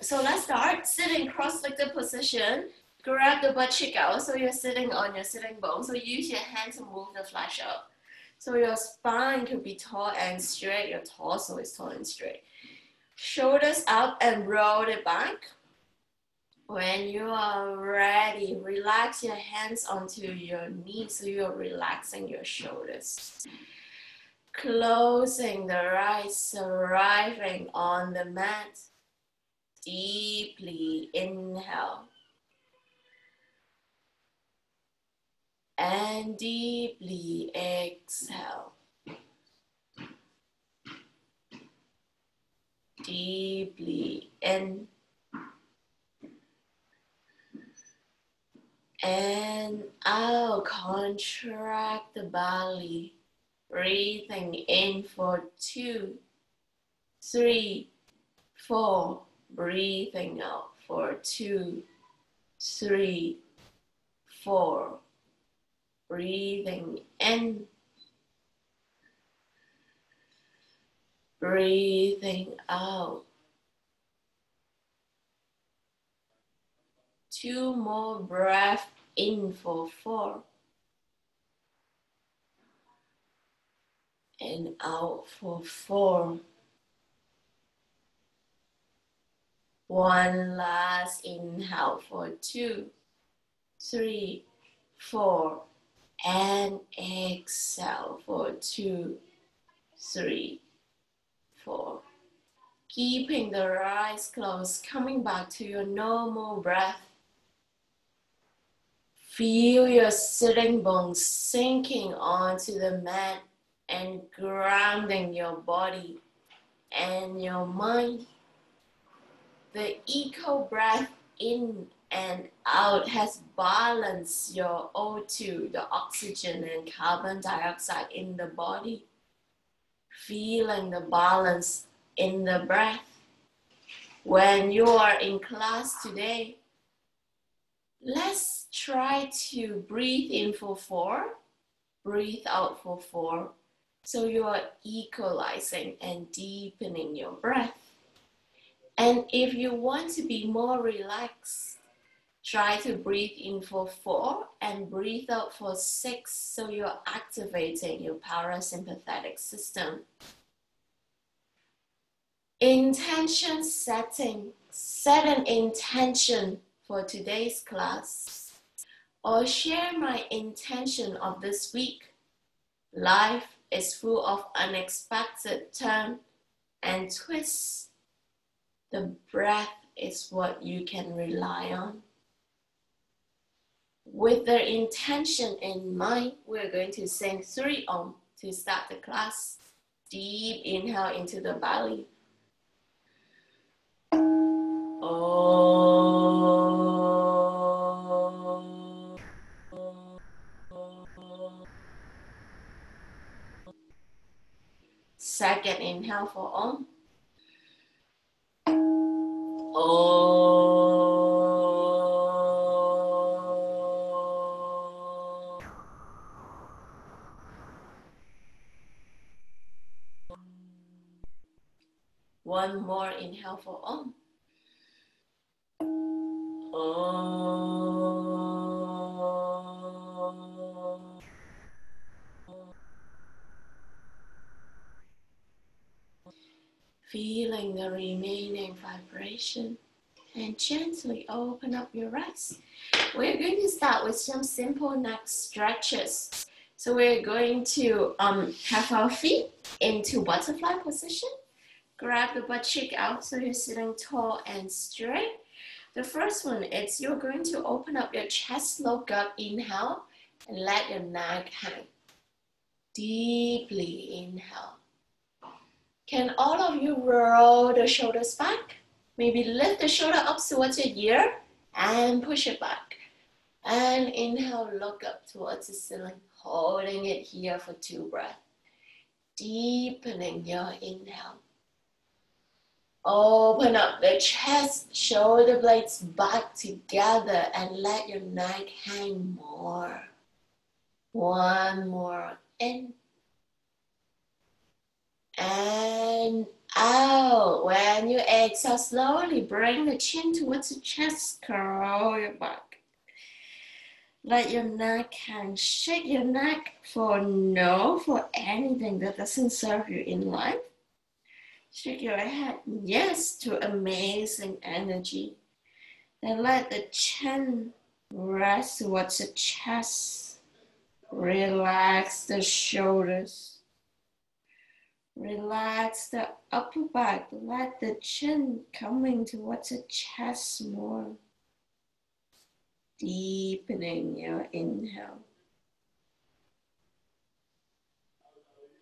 So let's start. Sitting cross-legged position. Grab the butt cheek out. So you're sitting on your sitting bone. So use your hand to move the flesh up. So your spine could be tall and straight. Your torso is tall and straight. Shoulders up and roll it back. When you are ready, relax your hands onto your knees so you're relaxing your shoulders. Closing the eyes, arriving on the mat. Deeply inhale. And deeply exhale. Deeply in and out. Contract the belly. Breathing in for two, three, four. Breathing out for two, three, four. Breathing in. Breathing out. Two more breaths in for four. And out for four. One last inhale for two, three, four, and exhale for two, three, four. Keeping the eyes closed, coming back to your normal breath. Feel your sitting bones sinking onto the mat and grounding your body and your mind. The eco breath in and out has balanced your O2, the oxygen and carbon dioxide in the body. Feeling the balance in the breath. When you are in class today, let's try to breathe in for four, breathe out for four. So you are equalizing and deepening your breath. And if you want to be more relaxed, try to breathe in for four and breathe out for six so you're activating your parasympathetic system. Intention setting. Set an intention for today's class or share my intention of this week. Life is full of unexpected turns and twists the breath is what you can rely on. With the intention in mind, we're going to sing three Om to start the class. Deep inhale into the belly. Second inhale for Om. Oh. One more inhale for Om. Feeling the remaining vibration and gently open up your eyes. We're going to start with some simple neck stretches. So we're going to um, have our feet into butterfly position. Grab the butt cheek out so you're sitting tall and straight. The first one is you're going to open up your chest, look up, inhale, and let your neck hang. Deeply inhale. Can all of you roll the shoulders back? Maybe lift the shoulder up towards your ear and push it back. And inhale, look up towards the ceiling, holding it here for two breaths. Deepening your inhale. Open up the chest, shoulder blades back together, and let your neck hang more. One more in and out. When you exhale, slowly bring the chin towards the chest, curl your back. Let your neck hang, shake your neck for no, for anything that doesn't serve you in life. Shake your head, yes, to amazing energy. Then let the chin rest towards the chest. Relax the shoulders. Relax the upper back. Let the chin coming towards the chest more. Deepening your inhale.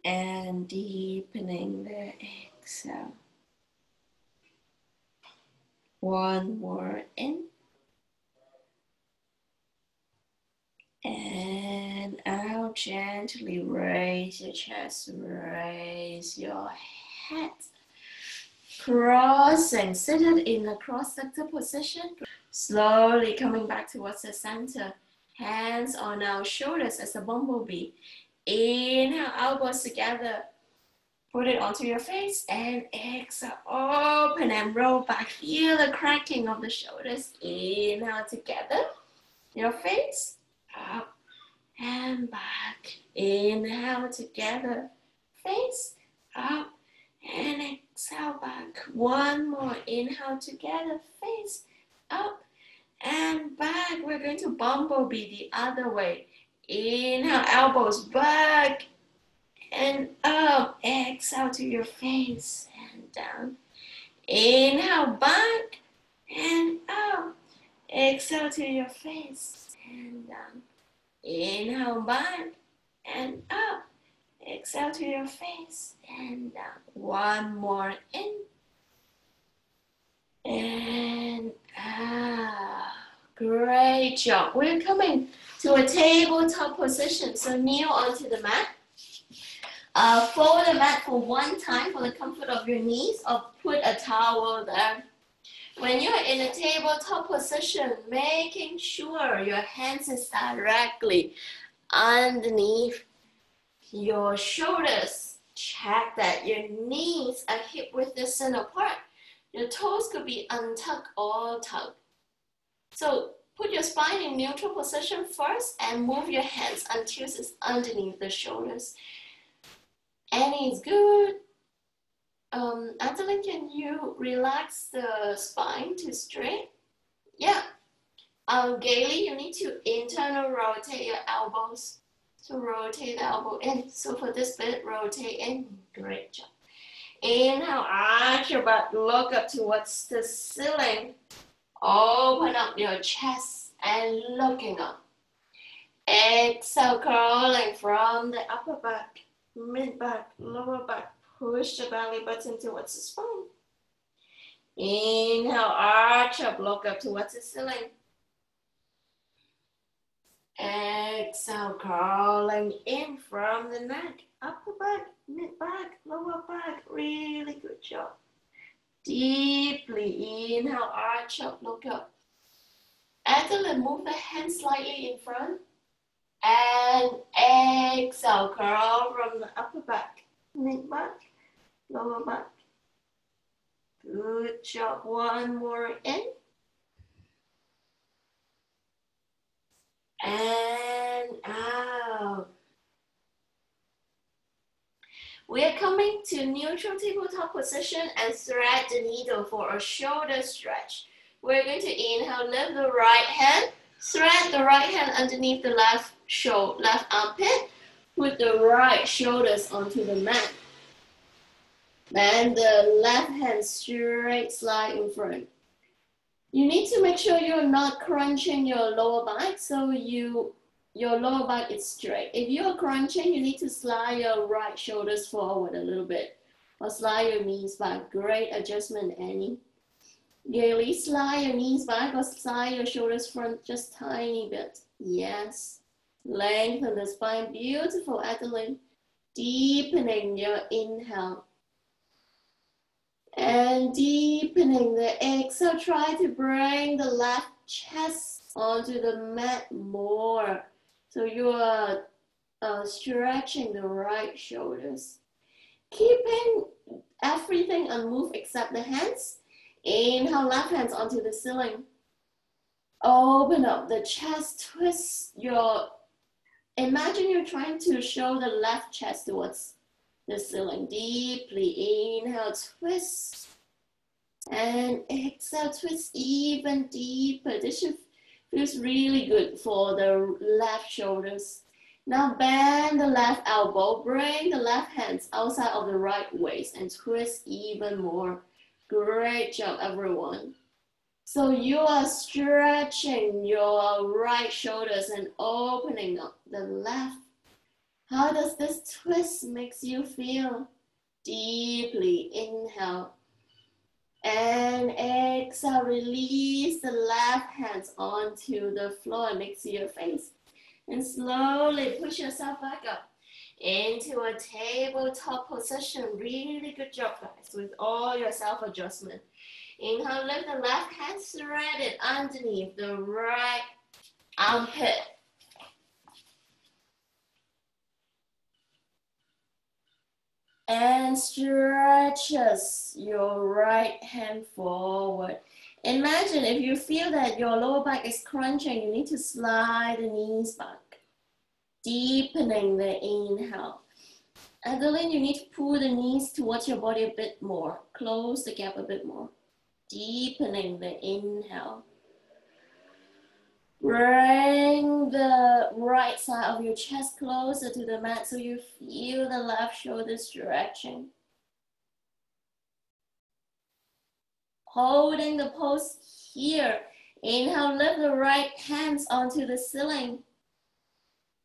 And deepening the exhale. One more in. And I'll gently raise your chest, raise your head. Crossing, seated in a cross-sector position. Slowly coming back towards the center. Hands on our shoulders as a bumblebee. Inhale, elbows together. Put it onto your face and exhale. Open and roll back. Feel the cracking of the shoulders. Inhale together. Your face up and back. Inhale together, face up and exhale back. One more inhale together, face up and back. We're going to bumblebee the other way. Inhale, elbows back and up. Exhale to your face and down. Inhale, back and up. Exhale to your face and down. Inhale back and up. Exhale to your face and down. One more in and out. Great job. We're coming to a tabletop position. So kneel onto the mat. Uh, fold the mat for one time for the comfort of your knees or put a towel there. When you're in a tabletop position, making sure your hands is directly underneath your shoulders. Check that your knees are hip width distance apart. Your toes could be untucked or tucked. So put your spine in neutral position first and move your hands until it's underneath the shoulders. Any is good. Um, Adeline, can you relax the spine to straight? Yeah. Um, Gaily, you need to internal rotate your elbows to rotate the elbow in. So for this bit, rotate in. Great job. Inhale, arch your back, look up towards the ceiling. Open up your chest and looking up. Exhale, curling from the upper back, mid back, lower back, Push the belly button towards the spine. Inhale, arch up, look up towards the ceiling. Exhale, crawling in from the neck, upper back, mid back, lower back. Really good job. Deeply inhale, arch up, look up. Exhale, move the hands slightly in front. And exhale, curl from the upper back, mid back, lower back. Good job. One more in. And out. We are coming to neutral tabletop position and thread the needle for a shoulder stretch. We're going to inhale, lift the right hand, thread the right hand underneath the left shoulder, left armpit, put the right shoulders onto the mat. Then the left hand straight slide in front. You need to make sure you're not crunching your lower back so you your lower back is straight. If you're crunching, you need to slide your right shoulders forward a little bit or slide your knees back. Great adjustment, Annie. Gaily, slide your knees back or slide your shoulders front just tiny bit. Yes. Lengthen the spine. Beautiful, Adeline. Deepening your inhale and deepening the exhale. Try to bring the left chest onto the mat more. So you are uh, stretching the right shoulders. Keeping everything unmoved except the hands. Inhale, left hands onto the ceiling. Open up the chest, twist your, imagine you're trying to show the left chest towards the ceiling. Deeply inhale, twist. And exhale, twist even deeper. This should, feels really good for the left shoulders. Now bend the left elbow, bring the left hands outside of the right waist and twist even more. Great job, everyone. So you are stretching your right shoulders and opening up the left. How does this twist makes you feel? Deeply inhale. And exhale, release the left hands onto the floor next to your face. And slowly push yourself back up into a tabletop position. Really good job, guys, with all your self-adjustment. Inhale, lift the left hand threaded underneath the right armpit. And stretches your right hand forward. Imagine if you feel that your lower back is crunching, you need to slide the knees back, deepening the inhale. Adeline, you need to pull the knees towards your body a bit more, close the gap a bit more, deepening the inhale. Bring the right side of your chest closer to the mat so you feel the left shoulder stretching. holding the pose here. Inhale, lift the right hands onto the ceiling.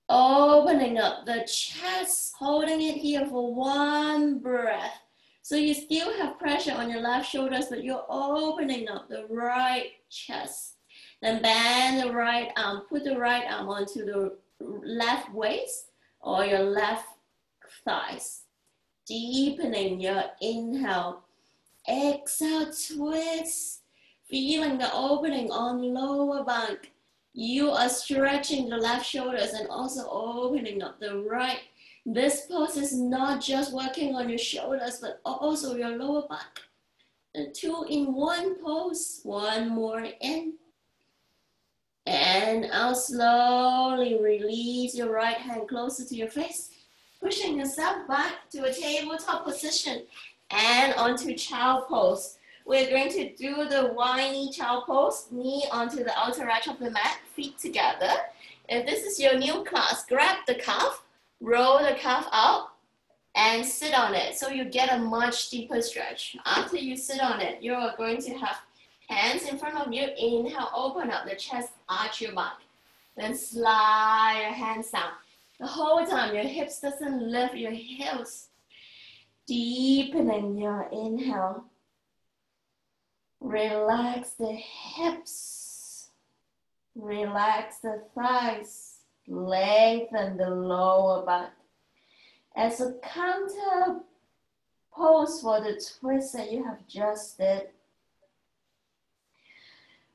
Opening up the chest, holding it here for one breath. So you still have pressure on your left shoulders, but you're opening up the right chest. Then bend the right arm, put the right arm onto the left waist or your left thighs. Deepening your inhale Exhale, twist. Feeling the opening on lower back. You are stretching the left shoulders and also opening up the right. This pose is not just working on your shoulders, but also your lower back. The two in one pose. One more in. And out slowly release your right hand closer to your face, pushing yourself back to a tabletop position and onto child pose. We're going to do the whiny child pose, knee onto the outer edge of the mat, feet together. If this is your new class, grab the calf, roll the calf out, and sit on it. So you get a much deeper stretch. After you sit on it, you are going to have hands in front of you. Inhale, open up the chest, arch your back. Then slide your hands down. The whole time your hips doesn't lift your heels Deepening your inhale. Relax the hips. Relax the thighs. Lengthen the lower back. As a counter pose for the twist that you have just did,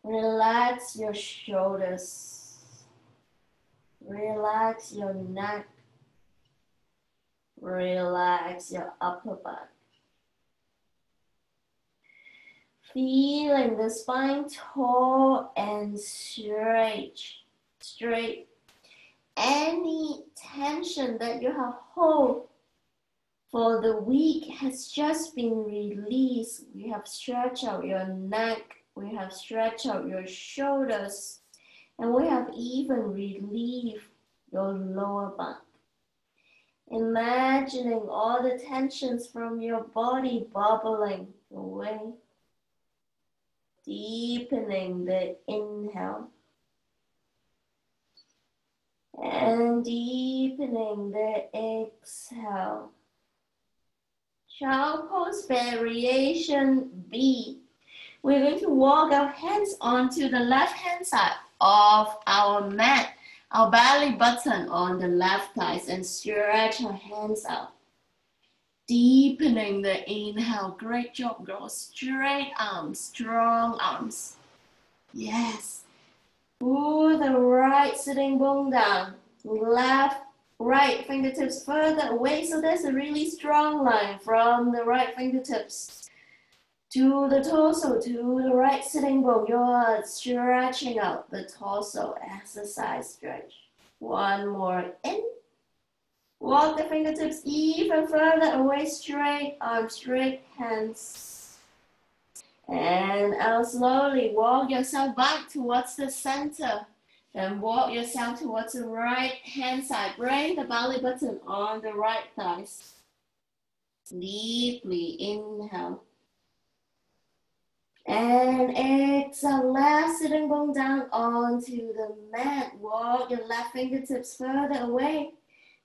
relax your shoulders. Relax your neck. Relax your upper back. Feeling the spine tall and straight. Straight. Any tension that you have hold for the week has just been released. We have stretched out your neck. We have stretched out your shoulders. And we have even relieved your lower back. Imagining all the tensions from your body bubbling away. Deepening the inhale. And deepening the exhale. Child pose variation B. We're going to walk our hands onto the left hand side of our mat our belly button on the left thighs and stretch our hands out. Deepening the inhale. Great job, girls. Straight arms, strong arms. Yes. Pull the right sitting bone down. Left right fingertips further away. So there's a really strong line from the right fingertips to the torso, to the right sitting bone. You're stretching out the torso exercise stretch. One more in. Walk the fingertips even further away, straight arms, straight hands. And out slowly, walk yourself back towards the center. Then walk yourself towards the right hand side. Bring the belly button on the right thighs. Deeply inhale. And exhale, left sitting bone down onto the mat. Walk your left fingertips further away.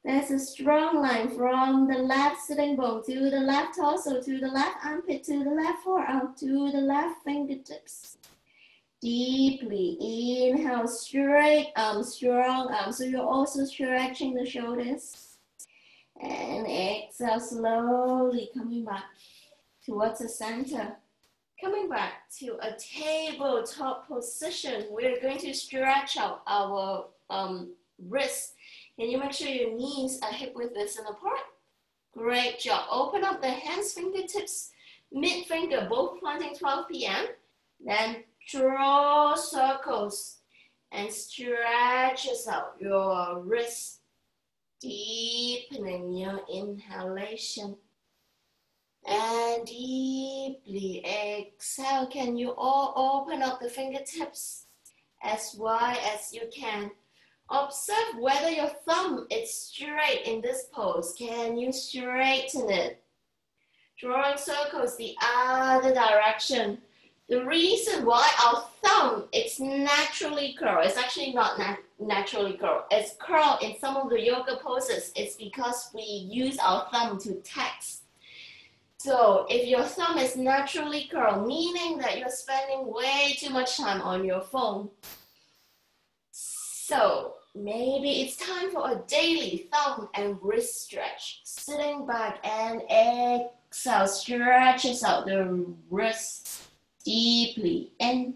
There's a strong line from the left sitting bone to the left torso, to the left armpit, to the left forearm, to the left fingertips deeply. Inhale, straight arm, strong arm. So you're also stretching the shoulders. And exhale, slowly coming back towards the center. Coming back to a tabletop position, we're going to stretch out our um, wrists. Can you make sure your knees are hip width and apart? Great job. Open up the hands, fingertips, mid finger, both pointing 12 p.m. Then draw circles and stretches out your wrist, deepening your inhalation. And deeply exhale. Can you all open up the fingertips as wide as you can? Observe whether your thumb is straight in this pose. Can you straighten it? Drawing circles the other direction. The reason why our thumb is naturally curled, it's actually not nat naturally curled, it's curled in some of the yoga poses, it's because we use our thumb to text. So if your thumb is naturally curled, meaning that you're spending way too much time on your phone, so maybe it's time for a daily thumb and wrist stretch. Sitting back and exhale, stretches out the wrist deeply in.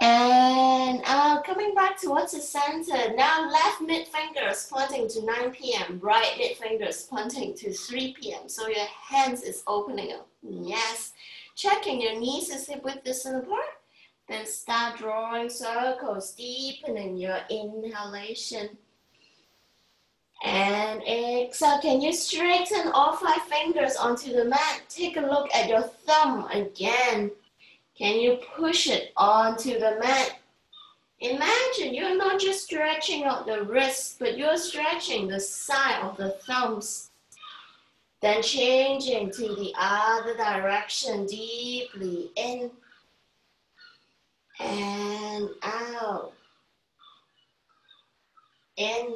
And uh, coming back towards the center, now left mid fingers pointing to 9 p.m., right mid fingers pointing to 3 p.m. So your hands is opening up. Yes. Checking your knees is hip width distance apart. Then start drawing circles, deepening your inhalation. And exhale, can you straighten all five fingers onto the mat? Take a look at your thumb again. Can you push it onto the mat? Imagine you're not just stretching out the wrist, but you're stretching the side of the thumbs. Then changing to the other direction deeply in and out. In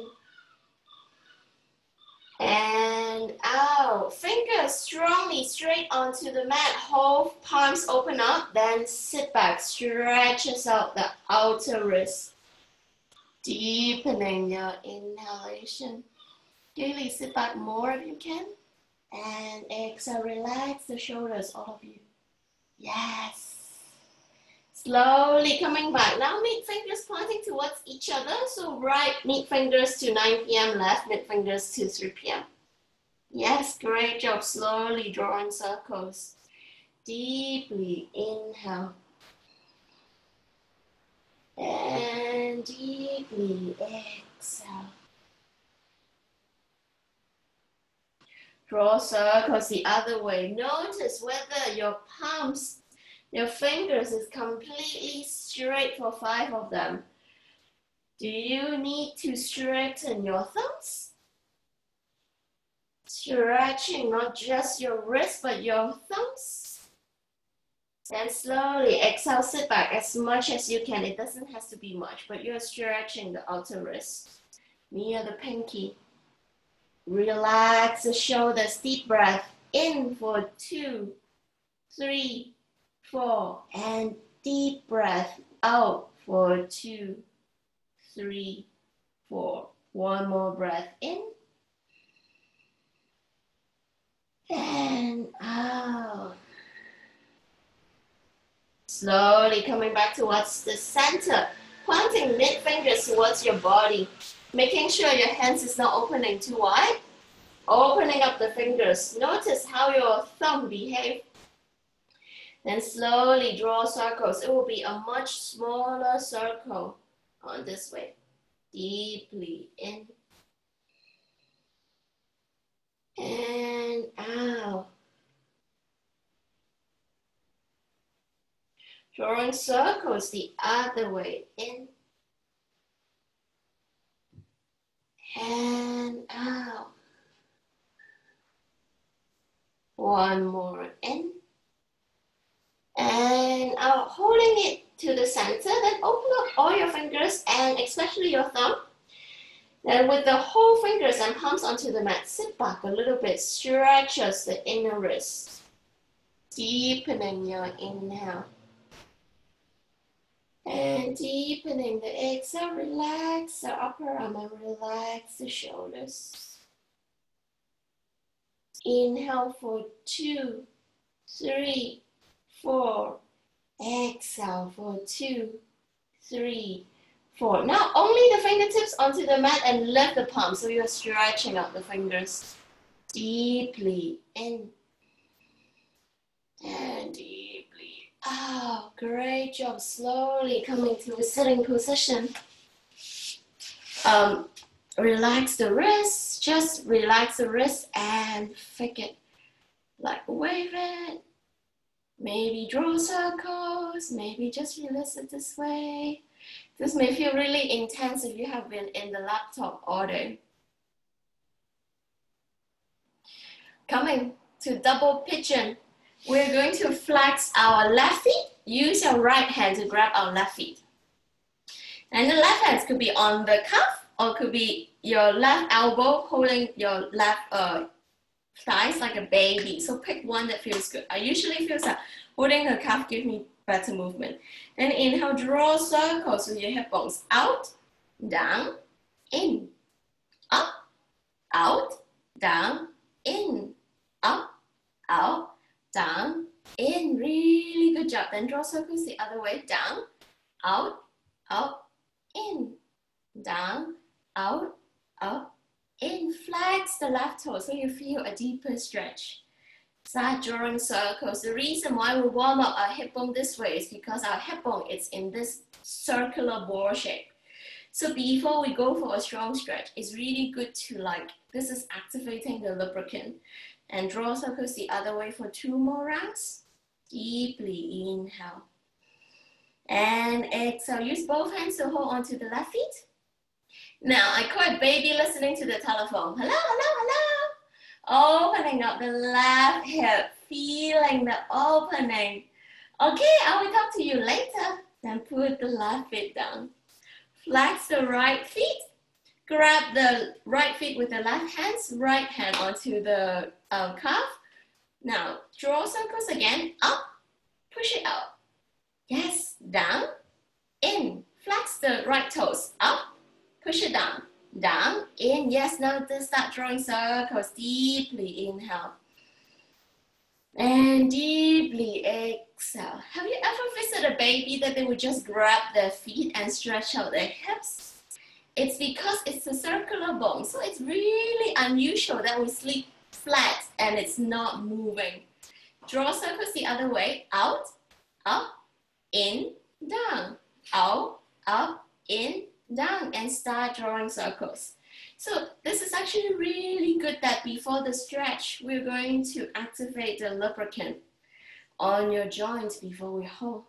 and oh, out. Fingers strongly straight onto the mat. Hold palms open up. Then sit back. Stretches out the outer wrist. Deepening your inhalation. Daily sit back more if you can. And exhale. Relax the shoulders, all of you. Yes. Slowly coming back. Now mid fingers pointing towards each other. So right mid fingers to 9 p.m., left mid fingers to 3 p.m. Yes, great job. Slowly drawing circles. Deeply inhale. And deeply exhale. Draw circles the other way. Notice whether your palms your fingers is completely straight for five of them. Do you need to straighten your thumbs? Stretching not just your wrist, but your thumbs. And slowly exhale, sit back as much as you can. It doesn't have to be much, but you're stretching the outer wrist near the pinky. Relax the shoulders, deep breath in for two, three, four, and deep breath out for two, three, four. One more breath in. And out. Slowly coming back towards the center, pointing mid fingers towards your body. Making sure your hands is not opening too wide. Opening up the fingers. Notice how your thumb behave. Then slowly draw circles. It will be a much smaller circle on this way. Deeply in. And out. Drawing circles the other way in. And out. One more in. And out, holding it to the center, then open up all your fingers and especially your thumb. Then with the whole fingers and palms onto the mat, sit back a little bit, stretches the inner wrist. Deepening your inhale. And deepening the exhale, relax the upper arm and relax the shoulders. Inhale for two, three, four. Exhale for two, three, four. Now only the fingertips onto the mat and lift the palm. So you're stretching out the fingers deeply in and deep Oh, great job. Slowly coming to a sitting position. Um, relax the wrists. Just relax the wrists and flick it. Like wave it. Maybe draw circles. Maybe just release it this way. This may feel really intense if you have been in the laptop all day. Coming to double pigeon. We're going to flex our left feet. Use your right hand to grab our left feet. And the left hand could be on the cuff or could be your left elbow holding your left uh, thighs like a baby. So pick one that feels good. I usually feel that holding the calf gives me better movement. Then inhale, draw circles with your hip bones. Out, down, in, up, out, down, in, up, out, down, in. Really good job. Then draw circles the other way. Down, out, up, in. Down, out, up, in. Flex the left toe so you feel a deeper stretch. Start drawing circles. The reason why we warm up our hip bone this way is because our hip bone is in this circular ball shape. So before we go for a strong stretch, it's really good to like, this is activating the lubricant and draw circles the other way for two more rounds. Deeply inhale. And exhale. Use both hands to hold onto the left feet. Now, I caught baby listening to the telephone. Hello, hello, hello. Opening up the left hip, feeling the opening. Okay, I will talk to you later. Then put the left foot down. Flex the right feet Grab the right feet with the left hands, right hand onto the uh, calf. Now, draw circles again, up, push it out. Yes, down, in. Flex the right toes, up, push it down, down, in. Yes, now start drawing circles, deeply inhale. And deeply exhale. Have you ever visited a baby that they would just grab their feet and stretch out their hips? It's because it's a circular bone. So it's really unusual that we sleep flat and it's not moving. Draw circles the other way. Out, up, in, down. Out, up, in, down. And start drawing circles. So this is actually really good that before the stretch, we're going to activate the lubricant on your joints before we hold.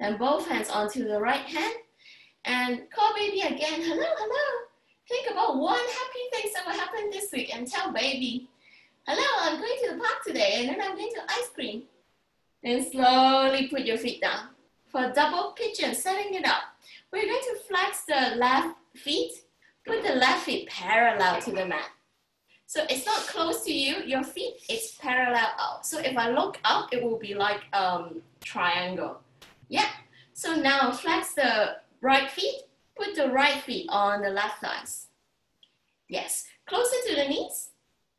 Then both hands onto the right hand and call baby again. Hello, hello. Think about one happy thing that will happen this week and tell baby, hello, I'm going to the park today and then I'm going to ice cream. Then slowly put your feet down. For double pigeon, setting it up. We're going to flex the left feet. Put the left feet parallel to the mat. So it's not close to you, your feet, it's parallel out. So if I look up, it will be like um triangle. Yeah. So now flex the right feet, put the right feet on the left thighs. Yes, closer to the knees.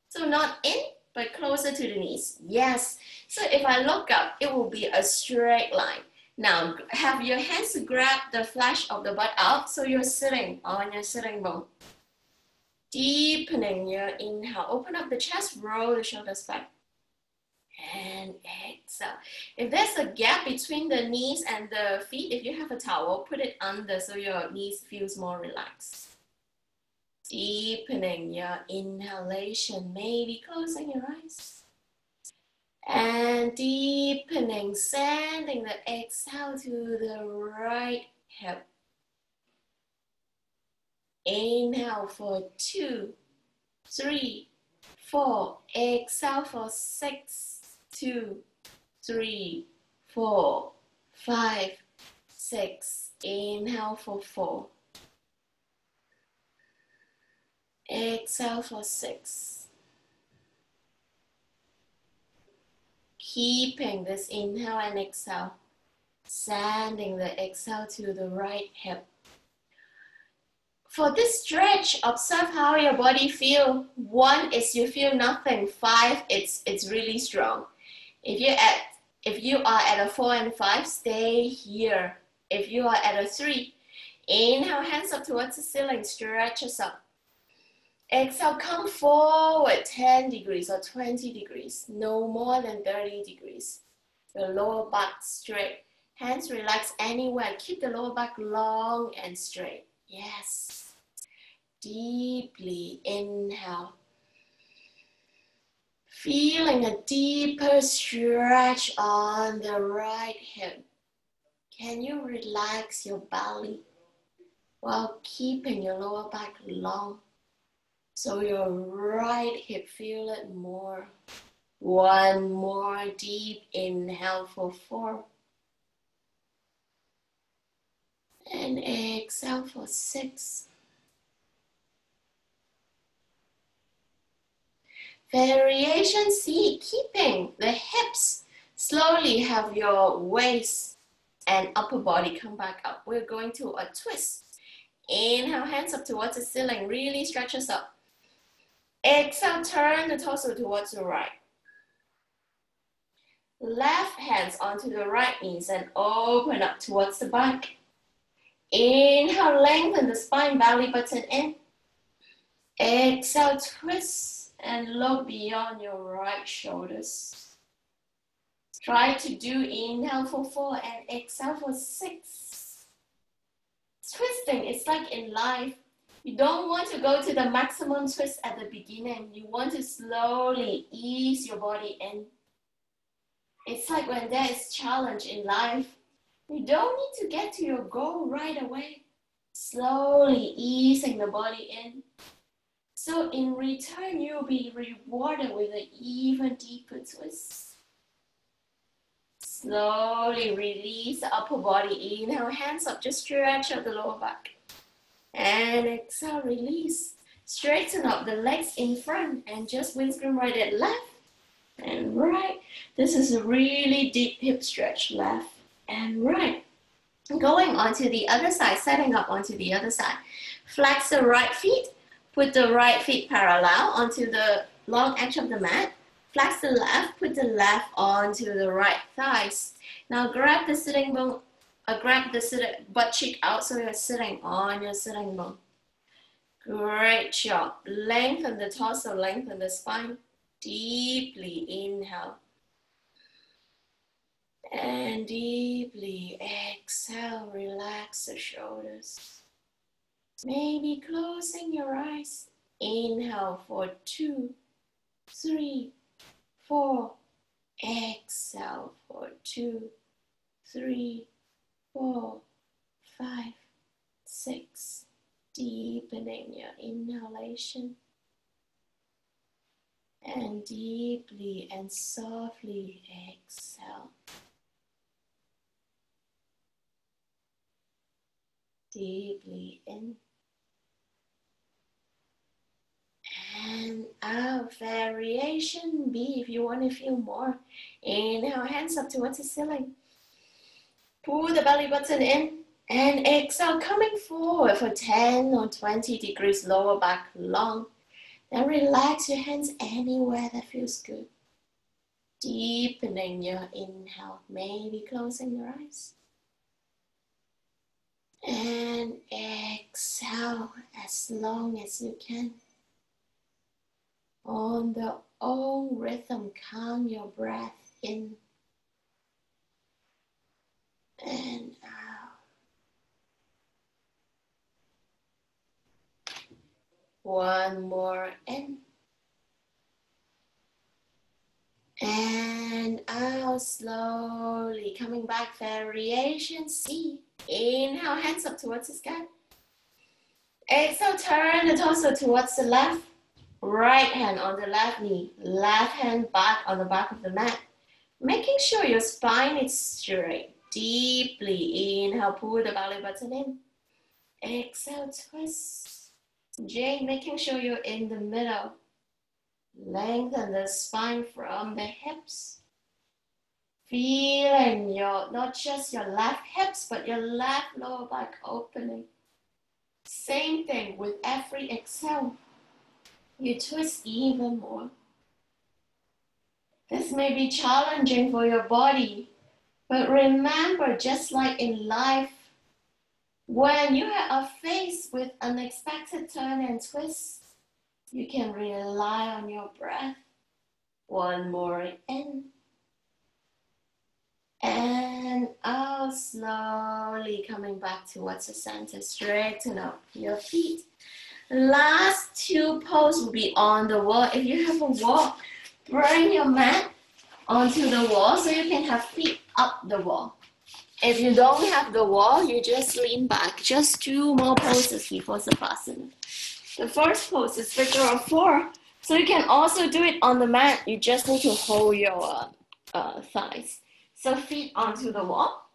So not in, but closer to the knees. Yes. So if I look up, it will be a straight line. Now have your hands grab the flesh of the butt up so you're sitting on your sitting bone. Deepening your inhale. Open up the chest, roll the shoulders back. And exhale. If there's a gap between the knees and the feet, if you have a towel, put it under so your knees feels more relaxed. Deepening your inhalation, maybe closing your eyes. And deepening, sending the exhale to the right hip. Inhale for two, three, four. Exhale for six, two, three, four, five, six. Inhale for four. Exhale for six. Keeping this inhale and exhale. Sending the exhale to the right hip. For this stretch, observe how your body feel. One is you feel nothing. Five, it's it's really strong. If you at if you are at a four and five, stay here. If you are at a three, inhale, hands up towards the ceiling, stretch up. Exhale, come forward 10 degrees or 20 degrees, no more than 30 degrees. The lower back straight. Hands relax anywhere. Keep the lower back long and straight. Yes. Deeply inhale. Feeling a deeper stretch on the right hip. Can you relax your belly while keeping your lower back long? So your right hip, feel it more. One more deep inhale for four. And exhale for six. Variation C, keeping the hips. Slowly have your waist and upper body come back up. We're going to a twist. Inhale, hands up towards the ceiling. Really stretch us up. Exhale, turn the torso towards the right. Left hands onto the right knees and open up towards the back. Inhale, lengthen the spine, belly button in. Exhale, twist and look beyond your right shoulders. Try to do inhale for four and exhale for six. Twisting, it's like in life, you don't want to go to the maximum twist at the beginning. You want to slowly ease your body in. It's like when there is challenge in life, you don't need to get to your goal right away. Slowly easing the body in. So in return, you'll be rewarded with an even deeper twist. Slowly release the upper body. Inhale, hands up, just stretch out the lower back. And exhale, release. Straighten up the legs in front and just windscreen right and left and right. This is a really deep hip stretch, left and right. Going onto the other side, setting up onto the other side. Flex the right feet, put the right feet parallel onto the long edge of the mat. Flex the left, put the left onto the right thighs. Now grab the sitting bone grab the butt cheek out so you're sitting on your sitting bone. Great job. Lengthen the torso, lengthen the spine. Deeply inhale. And deeply exhale, relax the shoulders. Maybe closing your eyes. Inhale for two, three, four. Exhale for two, three, four, five, six. Deepening your inhalation and deeply and softly exhale. Deeply in and out. Variation B if you want to feel more. Inhale, hands up towards the ceiling. Pull the belly button in and exhale, coming forward for 10 or 20 degrees lower back long. Then relax your hands anywhere that feels good. Deepening your inhale, maybe closing your eyes. And exhale as long as you can. On the own rhythm, calm your breath in and out. One more in. And out slowly, coming back, variation C. Inhale, hands up towards the sky. Exhale, turn the torso towards the left. Right hand on the left knee, left hand back on the back of the mat. Making sure your spine is straight. Deeply inhale, pull the belly button in. Exhale, twist. J, making sure you're in the middle. Lengthen the spine from the hips. Feeling your, not just your left hips, but your left lower back opening. Same thing with every exhale. You twist even more. This may be challenging for your body, but remember, just like in life, when you are faced with unexpected turn and twist, you can rely on your breath. One more in. And out slowly coming back towards the center. Straighten up your feet. Last two poses will be on the wall. If you have a wall, bring your mat onto the wall so you can have feet up the wall. If you don't have the wall, you just lean back. Just two more poses before Savasana. The first pose is figure of four. So you can also do it on the mat. You just need to hold your uh, uh, thighs. So feet onto the wall.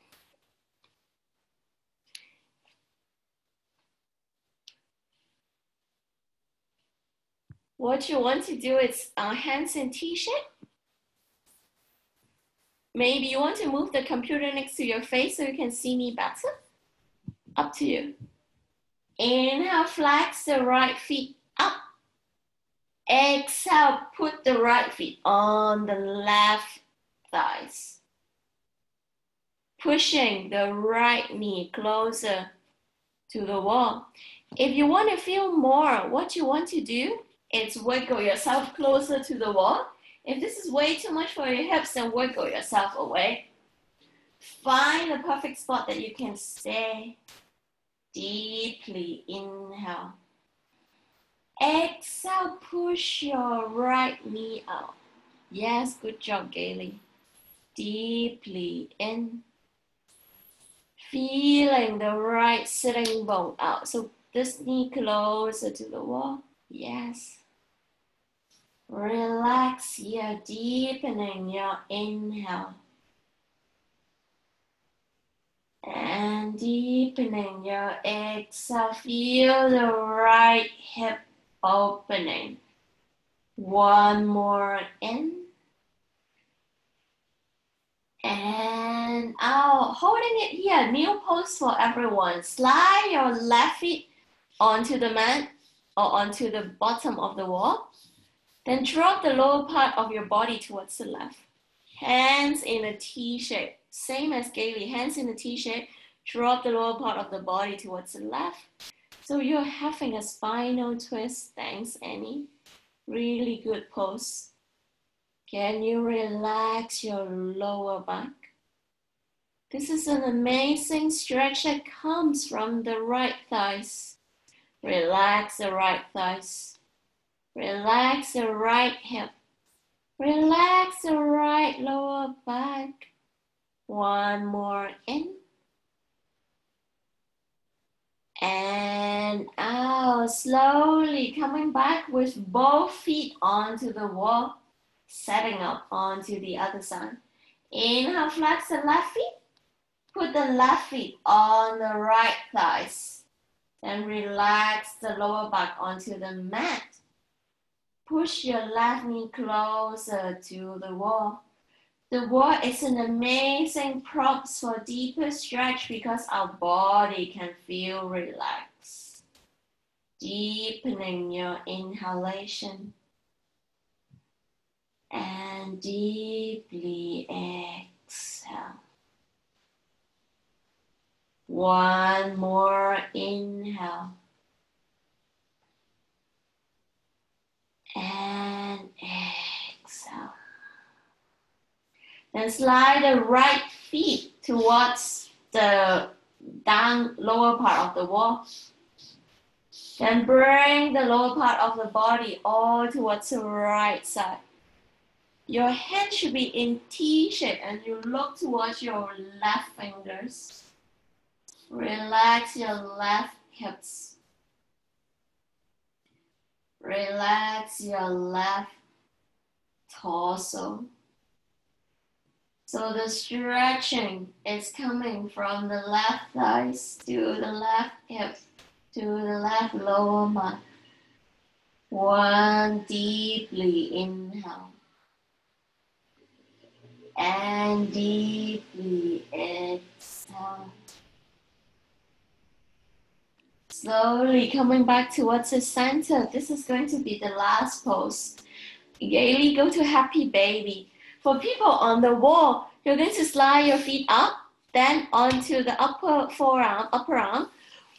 What you want to do is uh, hands in T-shape. Maybe you want to move the computer next to your face so you can see me better. Up to you. Inhale, flex the right feet up. Exhale, put the right feet on the left thighs. Pushing the right knee closer to the wall. If you want to feel more, what you want to do is wiggle yourself closer to the wall. If this is way too much for your hips, then wiggle yourself away. Find the perfect spot that you can stay Deeply inhale. Exhale, push your right knee out. Yes, good job, Gailey. Deeply in. Feeling the right sitting bone out. So this knee closer to the wall. Yes. Relax here, deepening your inhale. and deepening your exhale. Feel the right hip opening. One more in. And out. Holding it here, new pose for everyone. Slide your left feet onto the mat or onto the bottom of the wall. Then drop the lower part of your body towards the left. Hands in a T shape same as Gailey, hands in the T shape, drop the lower part of the body towards the left. So you're having a spinal twist. Thanks, Annie. Really good pose. Can you relax your lower back? This is an amazing stretch that comes from the right thighs. Relax the right thighs. Relax the right hip. Relax the right lower back. One more in. And out, slowly coming back with both feet onto the wall, setting up onto the other side. Inhale, flex the left feet. Put the left feet on the right thighs. Then relax the lower back onto the mat. Push your left knee closer to the wall. The wall is an amazing prop for deeper stretch because our body can feel relaxed. Deepening your inhalation and deeply exhale. One more inhale. And exhale. Then slide the right feet towards the down lower part of the wall. Then bring the lower part of the body all towards the right side. Your hand should be in T shape and you look towards your left fingers. Relax your left hips. Relax your left torso. So the stretching is coming from the left thighs to the left hip to the left lower back. One deeply inhale and deeply exhale. Slowly coming back towards the center. This is going to be the last pose. Gaily go to happy baby. For people on the wall, you're going to slide your feet up, then onto the upper forearm, upper arm.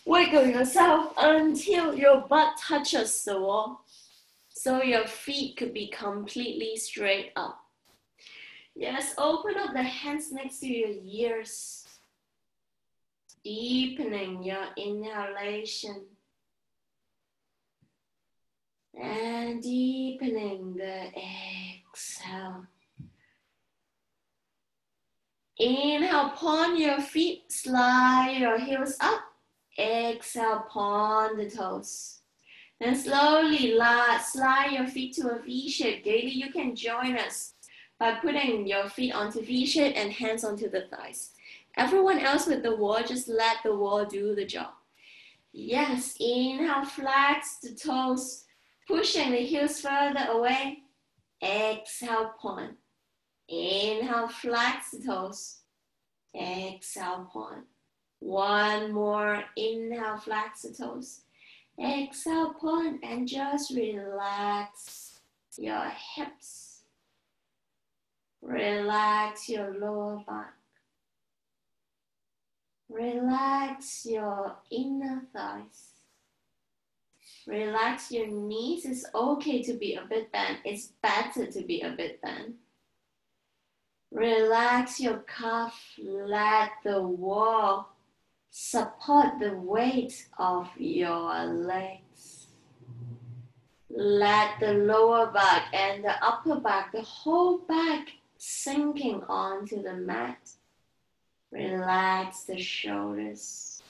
Wiggle yourself until your butt touches the wall. So your feet could be completely straight up. Yes, open up the hands next to your ears. Deepening your inhalation. And deepening the exhale. Inhale, point your feet, slide your heels up. Exhale, point the toes. Then slowly slide your feet to a V shape. Gaily, you can join us by putting your feet onto V shape and hands onto the thighs. Everyone else with the wall, just let the wall do the job. Yes, inhale, flex the toes, pushing the heels further away. Exhale, point. Inhale, flex the toes. Exhale, point. One more. Inhale, flex the toes. Exhale, point, and just relax your hips Relax your lower back. Relax your inner thighs. Relax your knees. It's okay to be a bit bent. It's better to be a bit bent. Relax your calf. Let the wall support the weight of your legs. Let the lower back and the upper back, the whole back sinking onto the mat. Relax the shoulders.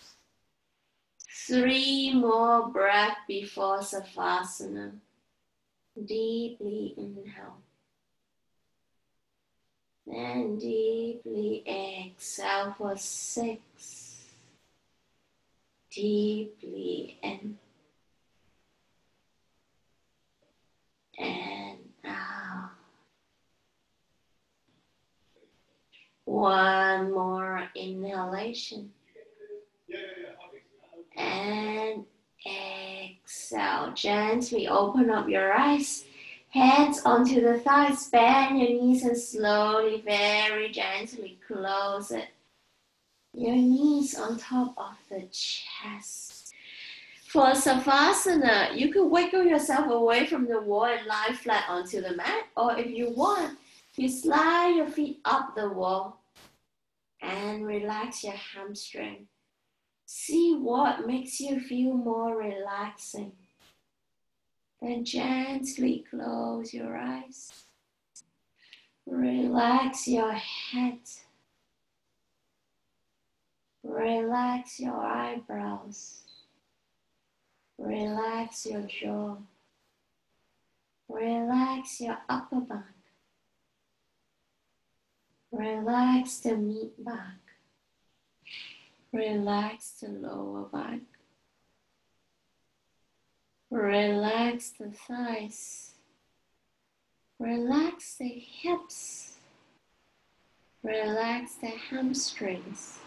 Three more breaths before Savasana. Deeply inhale. Then deeply exhale for six. Deeply in. And out. One more inhalation. And exhale. Gently open up your eyes. Hands onto the thighs. Bend your knees and slowly, very gently close it. Your knees on top of the chest. For Savasana, you can wiggle yourself away from the wall and lie flat onto the mat. Or if you want, you slide your feet up the wall and relax your hamstring. See what makes you feel more relaxing. Then gently close your eyes. Relax your head. Relax your eyebrows. Relax your jaw. Relax your upper back. Relax the mid back. Relax the lower back. Relax the thighs. Relax the hips. Relax the hamstrings.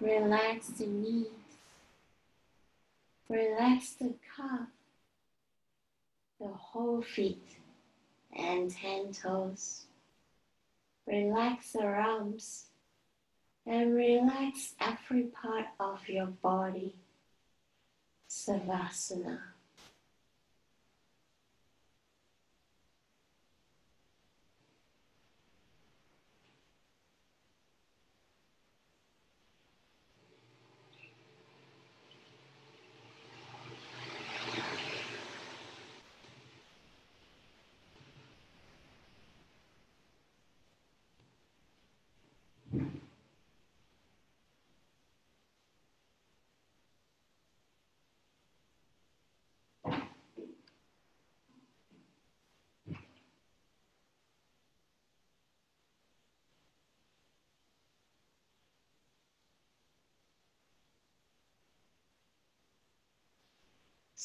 Relax the knees. Relax the calf, the whole feet and ten toes. Relax the arms. and relax every part of your body. Savasana.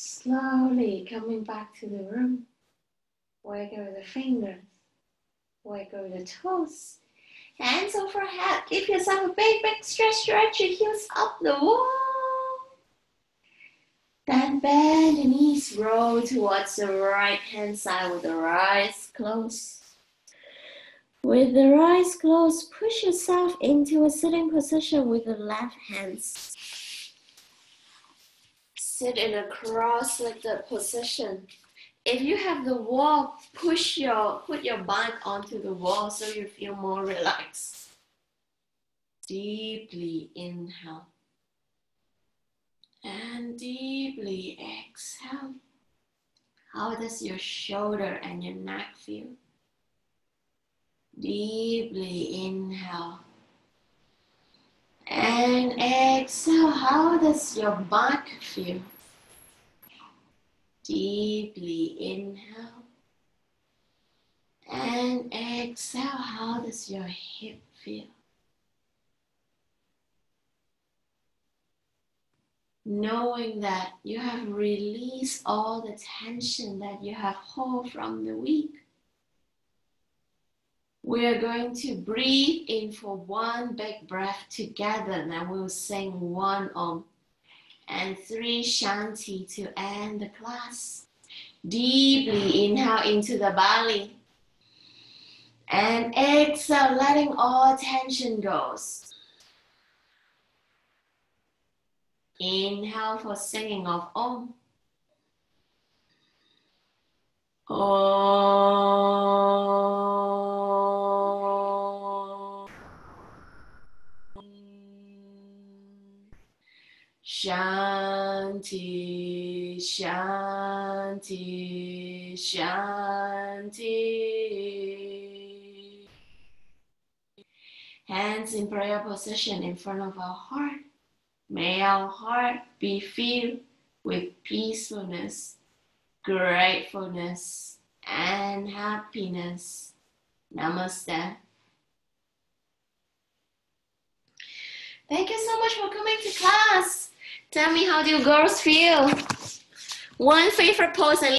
Slowly coming back to the room. Wiggle the fingers. Wiggle the toes. Hands overhead. Give yourself a big, big stretch. Stretch your heels up the wall. Then bend the knees. Roll towards the right hand side with the eyes closed. With the eyes closed, push yourself into a sitting position with the left hands sit in a cross-legged position. If you have the wall, push your put your back onto the wall so you feel more relaxed. Deeply inhale. And deeply exhale. How does your shoulder and your neck feel? Deeply inhale. And exhale, how does your back feel? Deeply inhale. And exhale, how does your hip feel? Knowing that you have released all the tension that you have hold from the week we are going to breathe in for one big breath together, and then we'll sing one Om and three Shanti to end the class. Deeply inhale into the belly. And exhale, letting all tension goes. Inhale for singing of Om. Om. Shanti, Shanti, Shanti. Hands in prayer position in front of our heart. May our heart be filled with peacefulness, gratefulness, and happiness. Namaste. Thank you so much for coming to class. Tell me how do you girls feel? One favorite pose and